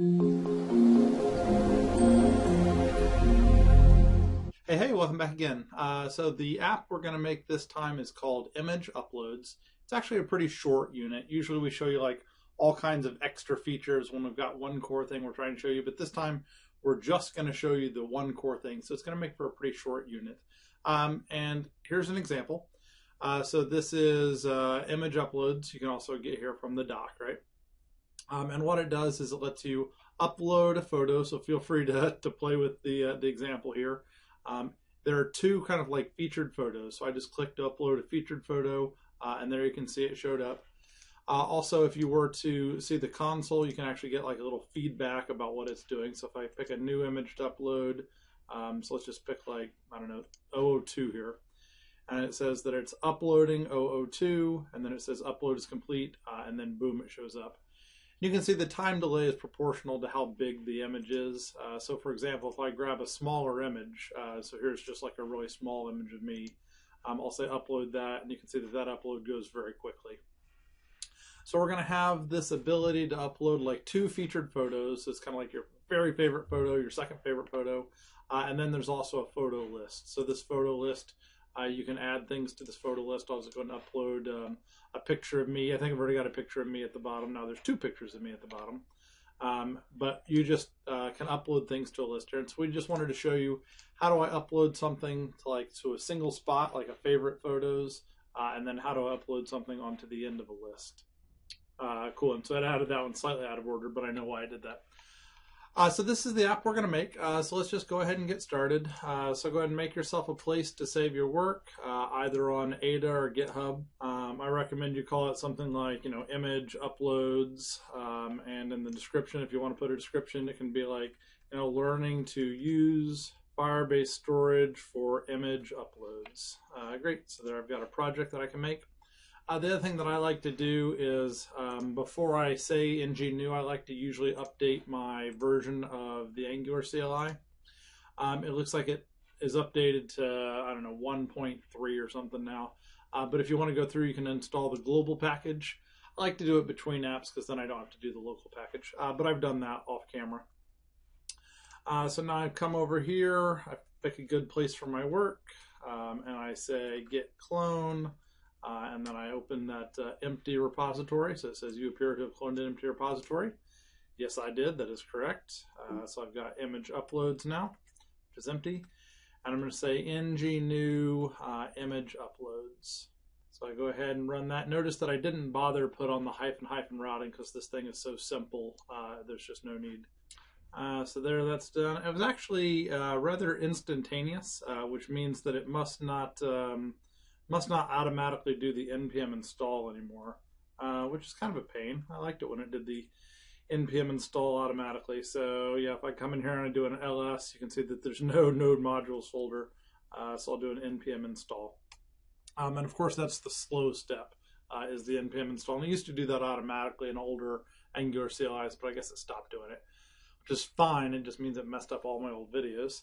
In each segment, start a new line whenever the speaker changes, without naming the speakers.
Hey, hey, welcome back again. Uh, so the app we're going to make this time is called Image Uploads. It's actually a pretty short unit. Usually we show you like all kinds of extra features when we've got one core thing we're trying to show you, but this time we're just going to show you the one core thing. So it's going to make for a pretty short unit. Um, and here's an example. Uh, so this is uh, image uploads. You can also get here from the dock, right? Um, and what it does is it lets you upload a photo. So feel free to, to play with the, uh, the example here. Um, there are two kind of like featured photos. So I just clicked upload a featured photo, uh, and there you can see it showed up. Uh, also, if you were to see the console, you can actually get like a little feedback about what it's doing. So if I pick a new image to upload, um, so let's just pick like, I don't know, 002 here. And it says that it's uploading 002, and then it says upload is complete, uh, and then boom, it shows up. You can see the time delay is proportional to how big the image is. Uh, so for example, if I grab a smaller image, uh, so here's just like a really small image of me, um, I'll say upload that, and you can see that that upload goes very quickly. So we're going to have this ability to upload like two featured photos. So it's kind of like your very favorite photo, your second favorite photo, uh, and then there's also a photo list. So this photo list, uh, you can add things to this photo list. I'll just go and upload um, a picture of me. I think I've already got a picture of me at the bottom. Now there's two pictures of me at the bottom. Um, but you just uh, can upload things to a list here. And so we just wanted to show you how do I upload something to like to a single spot, like a favorite photos, uh, and then how do I upload something onto the end of a list. Uh, cool. And so I added that one slightly out of order, but I know why I did that. Uh, so this is the app we're going to make. Uh, so let's just go ahead and get started. Uh, so go ahead and make yourself a place to save your work, uh, either on Ada or GitHub. Um, I recommend you call it something like, you know, image uploads. Um, and in the description, if you want to put a description, it can be like, you know, learning to use Firebase storage for image uploads. Uh, great. So there I've got a project that I can make. Uh, the other thing that I like to do is um, before I say ng new, I like to usually update my version of the Angular CLI. Um, it looks like it is updated to, I don't know, 1.3 or something now. Uh, but if you want to go through, you can install the global package. I like to do it between apps because then I don't have to do the local package. Uh, but I've done that off camera. Uh, so now I've come over here, I pick a good place for my work, um, and I say git clone. Uh, and then I open that uh, empty repository. So it says you appear to have cloned an empty repository. Yes, I did. That is correct. Uh, so I've got image uploads now, which is empty. And I'm going to say ng new uh, image uploads. So I go ahead and run that. Notice that I didn't bother put on the hyphen hyphen routing because this thing is so simple. Uh, there's just no need. Uh, so there, that's done. It was actually rather instantaneous, which means that it must not um, must not automatically do the npm install anymore, uh, which is kind of a pain. I liked it when it did the npm install automatically. So yeah, if I come in here and I do an ls, you can see that there's no node modules folder. Uh, so I'll do an npm install. Um, and of course, that's the slow step, uh, is the npm install. And it used to do that automatically in older Angular CLIs, but I guess it stopped doing it, which is fine. It just means it messed up all my old videos.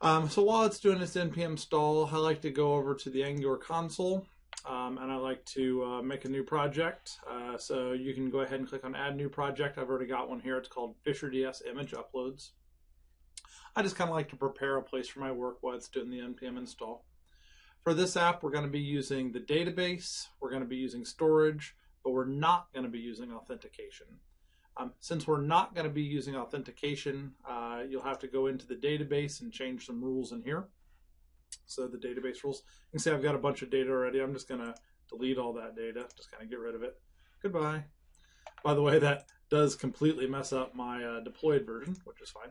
Um, so while it's doing its npm install, I like to go over to the Angular console um, and I like to uh, make a new project. Uh, so you can go ahead and click on add new project. I've already got one here. It's called Fisher DS image uploads. I just kind of like to prepare a place for my work while it's doing the npm install. For this app, we're going to be using the database, we're going to be using storage, but we're not going to be using authentication. Um, since we're not going to be using authentication, uh, you'll have to go into the database and change some rules in here. So the database rules, you can see I've got a bunch of data already. I'm just going to delete all that data, just kind of get rid of it. Goodbye. By the way, that does completely mess up my uh, deployed version, which is fine.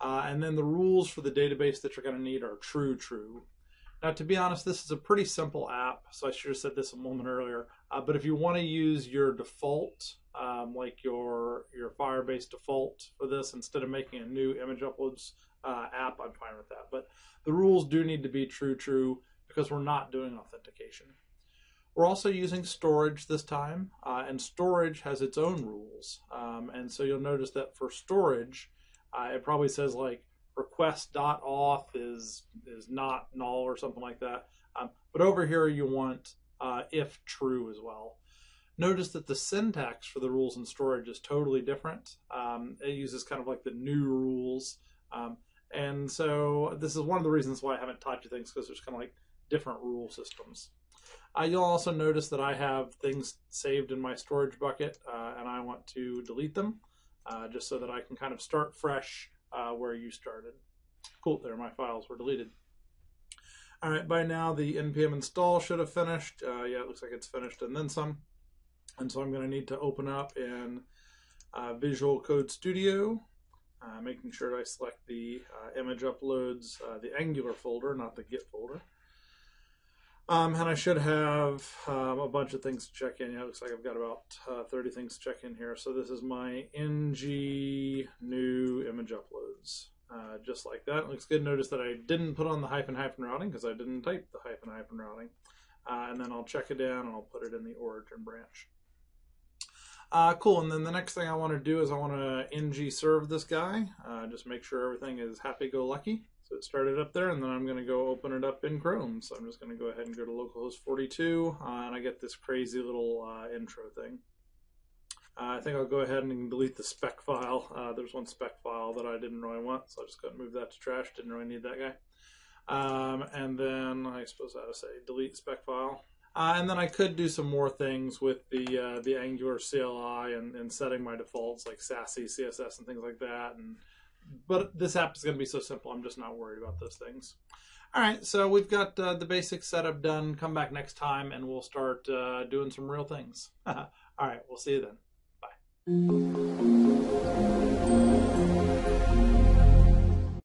Uh, and then the rules for the database that you're going to need are true, true. Now, to be honest, this is a pretty simple app, so I should have said this a moment earlier. Uh, but if you want to use your default, um, like your your Firebase default for this, instead of making a new image uploads uh, app, I'm fine with that. But the rules do need to be true, true, because we're not doing authentication. We're also using storage this time, uh, and storage has its own rules. Um, and so you'll notice that for storage, uh, it probably says like request.auth is is not null or something like that. Um, but over here you want uh, if true as well. Notice that the syntax for the rules in storage is totally different. Um, it uses kind of like the new rules. Um, and so this is one of the reasons why I haven't taught you things because there's kind of like different rule systems. Uh, you'll also notice that I have things saved in my storage bucket uh, and I want to delete them uh, just so that I can kind of start fresh uh, where you started. Cool, there my files were deleted. All right, by now the npm install should have finished. Uh, yeah, it looks like it's finished and then some. And so I'm going to need to open up in uh, Visual Code Studio, uh, making sure I select the uh, image uploads, uh, the Angular folder, not the Git folder. Um, and I should have um, a bunch of things to check in. Yeah, it looks like I've got about uh, 30 things to check in here. So this is my ng new image uploads. Uh, just like that. It looks good. Notice that I didn't put on the hyphen hyphen routing because I didn't type the hyphen hyphen routing. Uh, and then I'll check it down and I'll put it in the origin branch. Uh, cool. And then the next thing I want to do is I want to ng serve this guy. Uh, just make sure everything is happy-go-lucky. So it started up there, and then I'm going to go open it up in Chrome. So I'm just going to go ahead and go to localhost 42, uh, and I get this crazy little uh, intro thing. Uh, I think I'll go ahead and delete the spec file. Uh, there's one spec file that I didn't really want, so I just got to move that to trash. Didn't really need that guy. Um, and then I suppose I ought to say delete spec file. Uh, and then I could do some more things with the uh, the Angular CLI and, and setting my defaults like Sassy, CSS, and things like that. And but this app is going to be so simple. I'm just not worried about those things. All right, so we've got uh, the basic setup done. Come back next time, and we'll start uh, doing some real things. All right, we'll see you then. Bye.